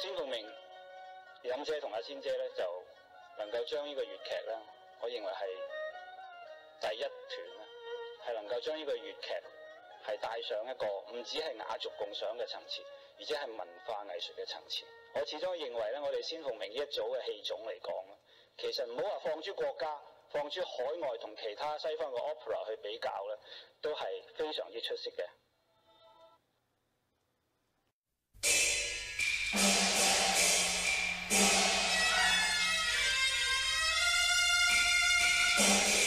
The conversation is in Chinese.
仙鳳鳴飲姐同阿仙姐咧，就能夠將呢個粵劇咧，我認為係第一團咧，係能夠將呢個粵劇係帶上一個唔止係雅俗共賞嘅層次，而且係文化藝術嘅層次。我始終認為咧，我哋仙鳳鳴呢一組嘅戲種嚟講咧，其實唔好話放諸國家，放諸海外同其他西方嘅 opera 去比較咧，都係非常之出色嘅。Yeah.